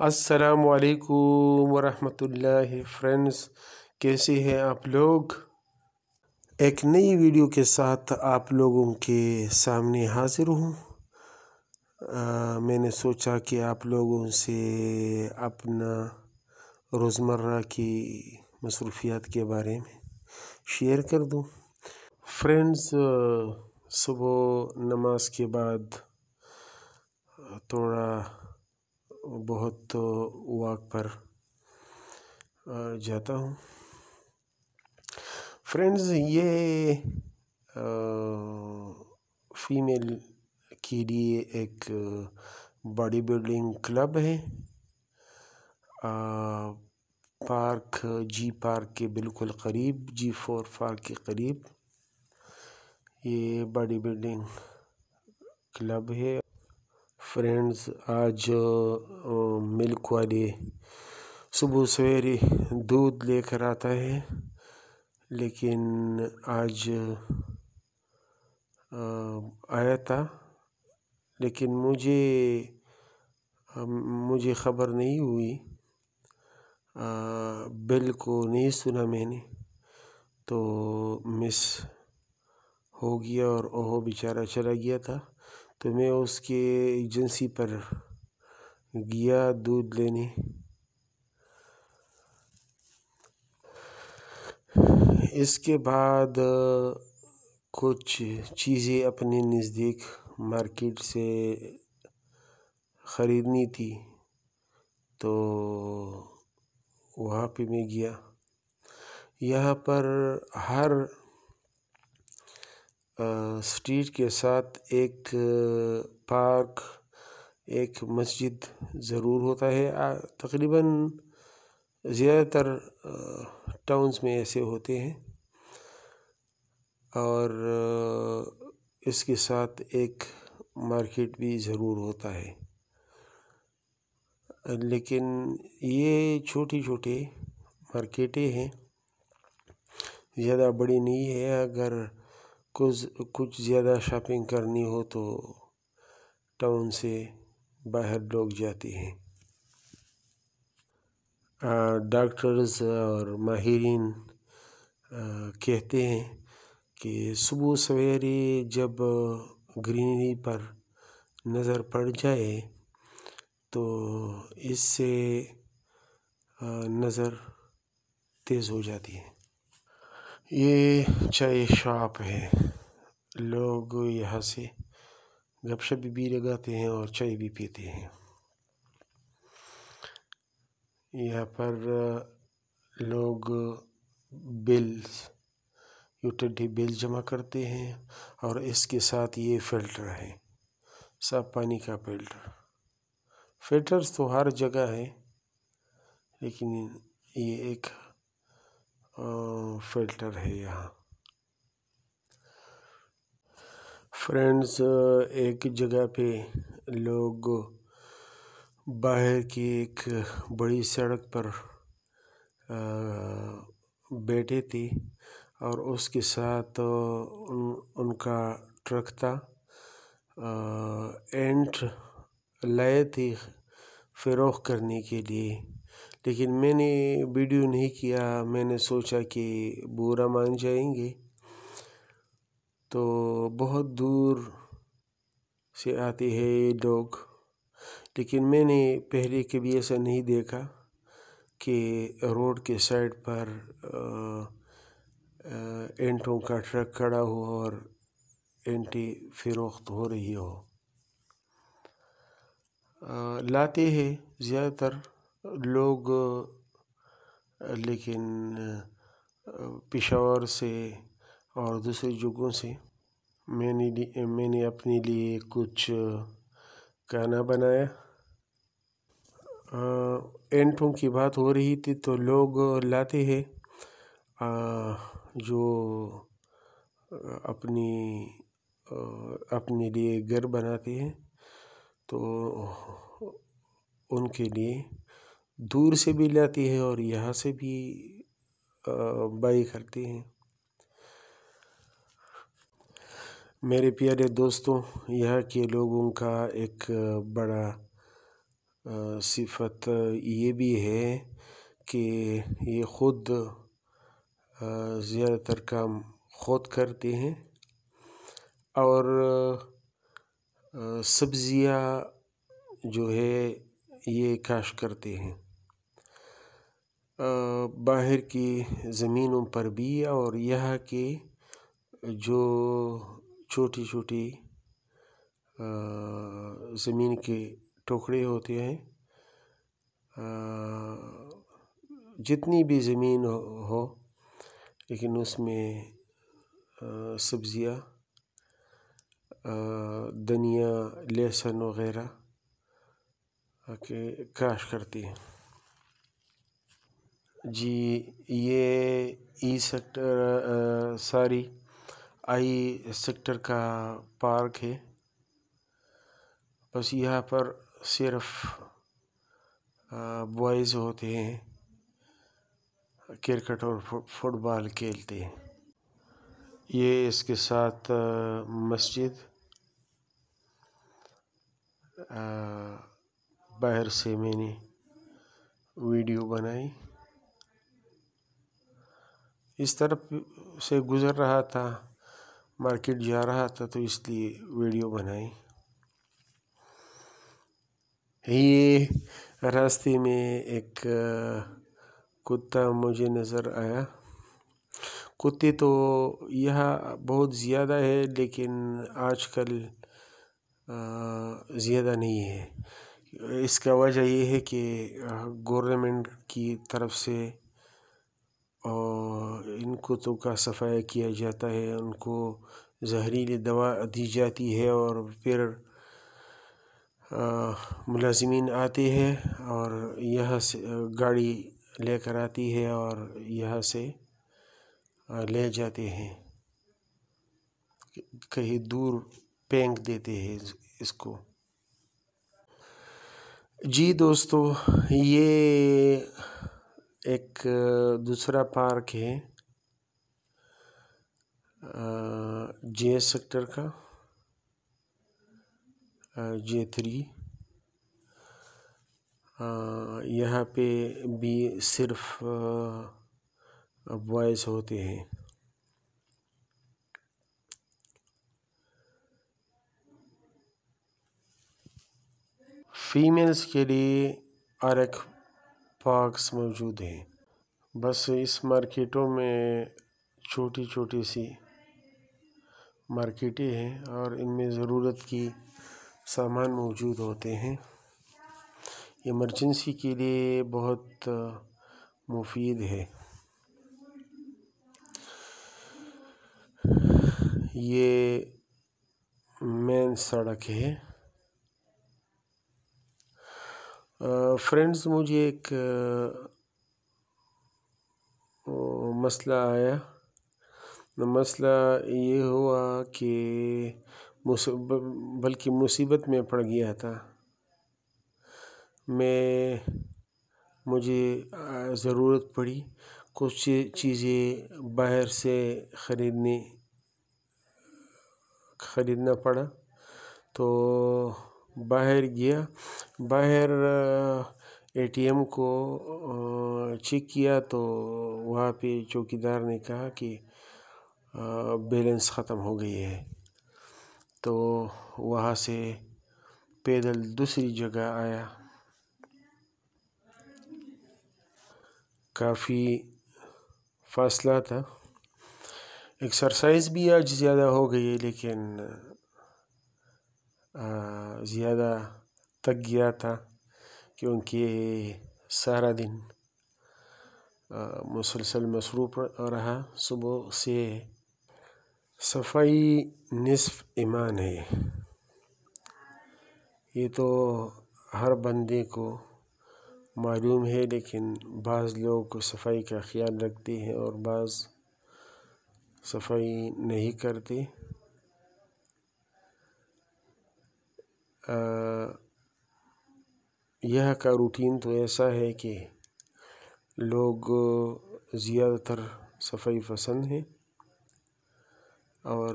अस्सलाम वालेकुम वरहमतुल्लाहि फ्रेंड्स कैसे हैं आप लोग? एक नई वीडियो के साथ आप लोगों के सामने हाज़िर हूँ। मैंने सोचा कि आप लोगों से अपना रोज़मर्रा की मसरूफियात के बारे में शेयर कर दूँ। फ्रेंड्स सुबह नमाज़ के बाद थोड़ा बहुत वॉक पर जाता हूँ। फ्रेंड्स, ये फीमेल के लिए एक बॉडी बिल्डिंग क्लब है। पार्क, जी पार्क के बिल्कुल करीब, जी फोर पार्क के करीब ये बॉडी बिल्डिंग क्लब है फ्रेंड्स आज मिल्क वाले सुबह सवेरे दूध लेकर आता है। लेकिन आज आया था। लेकिन मुझे मुझे ख़बर नहीं हुई। बिल को नहीं सुना मैंने। तो मिस हो गया और ओहो बेचारा चला गया था। तो मैं उसके एजेंसी पर गया दूध लेने। इसके बाद, कुछ चीज़ें अपने नज़दीक मार्केट से ख़रीदनी थी तो वहाँ पे मैं गया। यहाँ पर हर स्ट्रीट के साथ एक पार्क, एक मस्जिद ज़रूर होता है। तकरीबन ज़्यादातर टाउन्स में ऐसे होते हैं। और इसके साथ एक मार्केट भी ज़रूर होता है। लेकिन ये छोटी छोटी मार्केटें हैं। ज़्यादा बड़ी नहीं है अगर कुछ कुछ ज़्यादा शॉपिंग करनी हो तो टाउन से बाहर लोग जाते हैं। डॉक्टर्स और माहरीन कहते हैं कि सुबह सवेरे जब ग्रीनरी पर नज़र पड़ जाए तो इससे नज़र तेज़ हो जाती है। ये चाय शॉप है। लोग यहाँ से गपशप भी लगाते हैं और चाय भी पीते हैं। यहाँ पर लोग बिल्स, यूटिलिटी बिल जमा करते हैं और इसके साथ ये फ़िल्टर है। साफ़ पानी का फ़िल्टर। फ़िल्टर्स तो हर जगह है, लेकिन ये एक फ़िल्टर है यहाँ। फ्रेंड्स एक जगह पे लोग बाहर की एक बड़ी सड़क पर बैठे थे और उसके साथ उन, उनका ट्रक था एंट लाए थे फ़रोख करने के लिए। लेकिन मैंने वीडियो नहीं किया। मैंने सोचा कि बुरा मान जाएँगे। तो बहुत दूर से आते हैं ये लोग। लेकिन मैंने पहले कभी ऐसा नहीं देखा कि रोड के साइड पर एंटों का ट्रक खड़ा हो और एंटी फ़रोख्त हो रही हो। लाते हैं ज़्यादातर। लोग, लेकिन, पेशावर से और दूसरी जगहों से मैंने मैंने अपने लिए कुछ, खाना बनाया। एंटों की बात हो रही थी तो लोग लाते हैं जो, अपनी अपने लिए घर बनाते हैं। तो उनके लिए दूर से भी लाती है और यहाँ से भी बाई करती हैं। मेरे प्यारे दोस्तों, यहाँ के लोगों का एक बड़ा सिफत ये भी है कि ये ख़ुद ज़्यादातर काम ख़ुद करते हैं और सब्ज़ियाँ जो है ये काश करते हैं। बाहर की ज़मीनों पर भी और यहाँ के जो छोटी छोटी ज़मीन के टुकड़े होते हैं जितनी भी ज़मीन हो लेकिन उसमें सब्ज़ियाँ धनिया, लहसुन वगैरह के काश करती हैं। जी, ये ई सेक्टर सारी, आई सेक्टर का पार्क है। बस यहाँ पर सिर्फ़ बॉयज़ होते हैं, क्रिकेट और फुटबॉल खेलते हैं। ये इसके साथ मस्जिद बाहर से मैंने वीडियो बनाई। इस तरफ़ से गुज़र रहा था, मार्केट जा रहा था तो इसलिए वीडियो बनाई। ये रास्ते में एक, कुत्ता मुझे नज़र आया। कुत्ते तो यह बहुत ज़्यादा है, लेकिन आजकल ज़्यादा नहीं है। इसका वजह ये है कि गवर्नमेंट की तरफ़ से और इन कुत्तों का सफाया किया जाता है, उनको जहरीली दवा दी जाती है और फिर मुलाजमीन आते हैं और यहाँ से गाड़ी लेकर आती है और यहाँ से ले जाते हैं। कहीं दूर फेंक देते हैं इसको। जी दोस्तों, ये एक दूसरा पार्क है जे सेक्टर का जे थ्री। यहाँ पे भी सिर्फ़ बॉयज़ होते हैं। फीमेल्स के लिए अलग पार्क्स मौजूद हैं। बस इस मार्केटों में छोटी छोटी सी मार्केटें हैं और इनमें ज़रूरत की सामान मौजूद होते हैं। इमरजेंसी के लिए बहुत मुफीद है। ये मेन सड़क है। फ्रेंड्स मुझे एक मसला आया। मसला ये हुआ कि बल्कि मुसीबत में पड़ गया था। मैं, मुझे ज़रूरत पड़ी कुछ चीज़ें बाहर से ख़रीदने, ख़रीदना पड़ा। तो बाहर गया। बाहर एटीएम को चेक किया तो वहाँ पे चौकीदार ने कहा कि बैलेंस ख़त्म हो गई है। तो वहाँ से पैदल दूसरी जगह आया। काफ़ी फासला था। एक्सरसाइज भी आज ज़्यादा हो गई है, लेकिन ज़्यादा थक गया था क्योंकि सारा दिन मुसलसल मसरूफ़ रहा। सुबह से सफ़ाई निसफ ईमान है। ये तो हर बंदे को मालूम है, लेकिन बाज़ लोग सफ़ाई का ख्याल रखते हैं और बाज़ सफ़ाई नहीं करते। यह का रूटीन तो ऐसा है कि लोग ज़्यादातर सफाई पसंद हैं और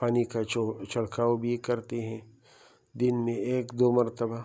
पानी का छिड़काव भी करते हैं दिन में एक दो मरतबा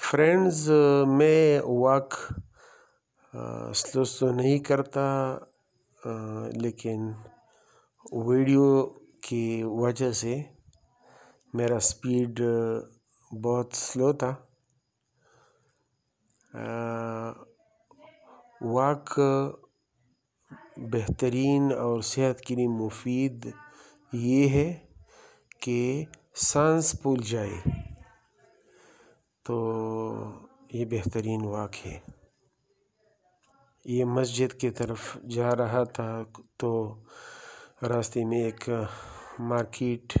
फ्रेंड्स मैं वॉक स्लो स्लो नहीं करता आ, लेकिन वीडियो की वजह से मेरा स्पीड बहुत स्लो था वॉक बेहतरीन और सेहत के लिए मुफीद ये है कि सांस फूल जाए। तो ये बेहतरीन वाक है। ये मस्जिद की तरफ़ जा रहा था तो रास्ते में एक मार्केट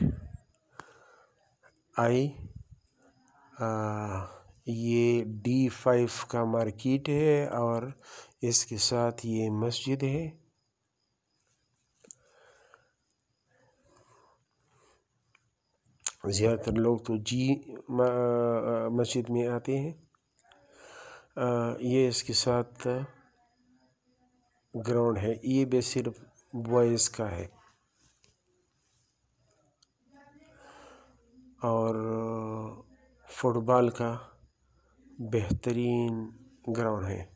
आई। आ, ये डी फाइव का मार्केट है और इसके साथ ये मस्जिद है। ज़्यादातर लोग तो जी मस्जिद में आते हैं। ये इसके साथ ग्राउंड है। ये भी सिर्फ़ बॉयज़ का है। और फुटबॉल का बेहतरीन ग्राउंड है।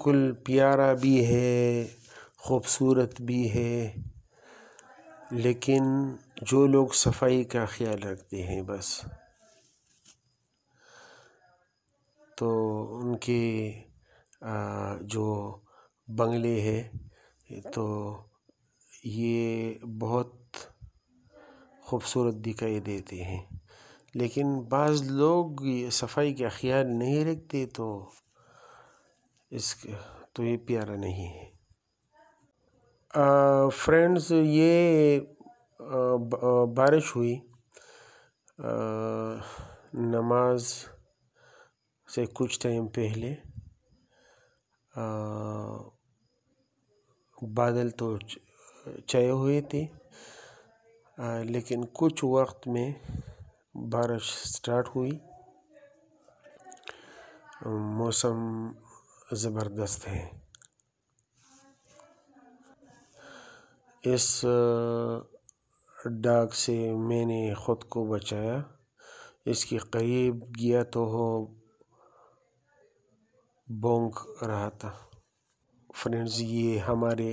बिल्कुल प्यारा भी है, खूबसूरत भी है, लेकिन जो लोग सफ़ाई का ख्याल रखते हैं बस। तो उनके जो बंगले हैं तो ये बहुत खूबसूरत दिखाई देते हैं। लेकिन बाज़ लोग सफ़ाई का ख्याल नहीं रखते तो इस तो ये प्यारा नहीं है। फ्रेंड्स ये बारिश हुई। नमाज़ से कुछ टाइम पहले बादल तो छाए हुए थे। लेकिन कुछ वक्त में बारिश स्टार्ट हुई। मौसम ज़बरदस्त है। इस डाग से मैंने ख़ुद को बचाया। इसके करीब गया तो हो बोंक रहा था। फ्रेंड्स, ये हमारे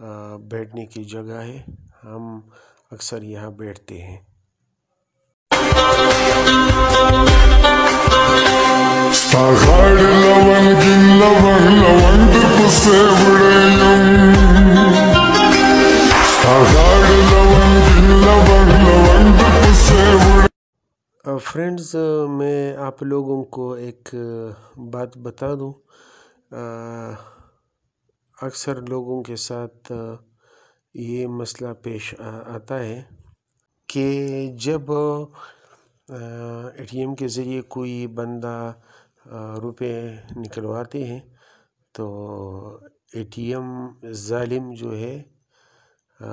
बैठने की जगह है। हम अक्सर यहाँ बैठते हैं। फ्रेंड्स मैं आप लोगों को एक बात बता दूँ। अक्सर लोगों के साथ ये मसला पेश आता है कि जब एटीएम के ज़रिए कोई बंदा रुपए निकलवाते हैं तो एटीएम जालिम जो है आ,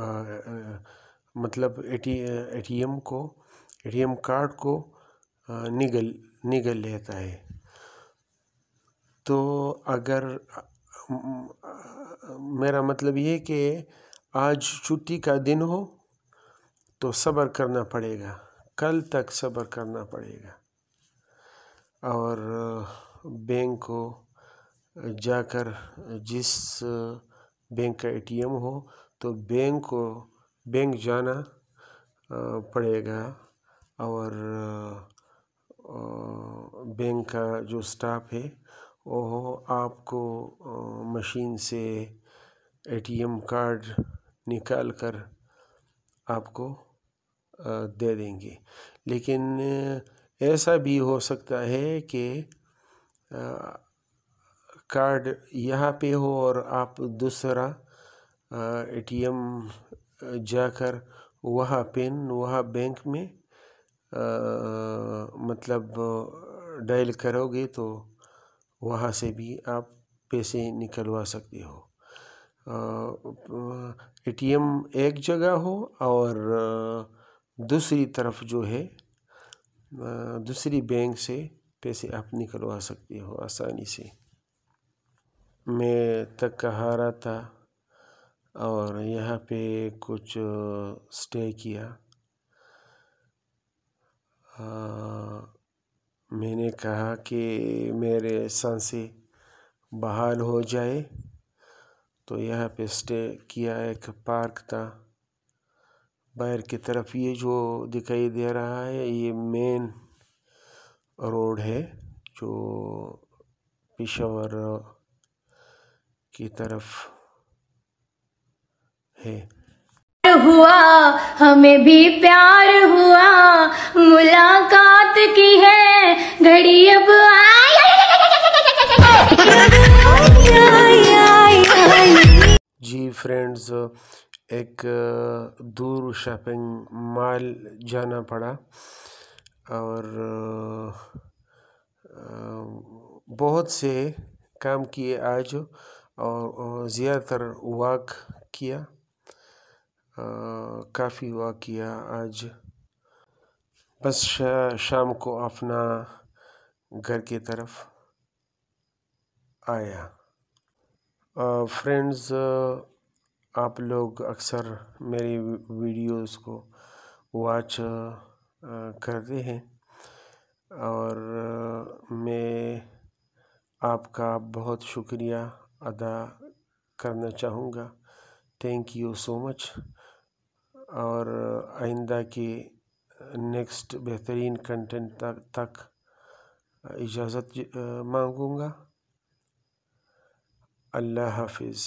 आ, मतलब एटी एटीएम को एटीएम कार्ड को निगल निगल लेता है। तो अगर मेरा मतलब ये कि आज छुट्टी का दिन हो तो सब्र करना पड़ेगा। कल तक सब्र करना पड़ेगा। और, बैंक को जाकर जिस, बैंक का एटीएम हो तो बैंक को, बैंक जाना पड़ेगा। और बैंक का जो स्टाफ है वो आपको मशीन से एटीएम कार्ड निकाल कर आपको दे देंगे। लेकिन ऐसा भी हो सकता है कि कार्ड यहाँ पे हो और आप दूसरा एटीएम जाकर वहाँ पिन वहाँ बैंक में आ, मतलब डायल करोगे तो वहाँ से भी आप पैसे निकलवा सकते हो। एटीएम एक जगह हो और दूसरी तरफ़ जो है दूसरी बैंक से पैसे आप निकलवा सकते हो आसानी से। मैं तक रहा था और यहाँ पे कुछ स्टे किया। आ, मैंने कहा कि मेरे साँसें बहाल हो जाए तो यहाँ पे स्टे किया एक पार्क था। बाहर की तरफ़ ये जो दिखाई दे रहा है ये मेन रोड है जो पिशावर की तरफ़ है। हुआ हमें भी प्यार हुआ मुलाकात की है घड़ी अब जी फ्रेंड्स एक दूर शॉपिंग मॉल जाना पड़ा और बहुत से काम किए आज और ज़्यादातर वॉक किया काफ़ी वॉक किया आज। बस शाम को अपना घर की तरफ़ आया। फ्रेंड्स आप लोग अक्सर मेरी वीडियोस को वॉच करते हैं और मैं आपका बहुत शुक्रिया अदा करना चाहूँगा। थैंक यू सो मच और आइंदा के नेक्स्ट बेहतरीन कंटेंट तक तक इजाज़त मांगूँगा। अल्लाह हाफिज़।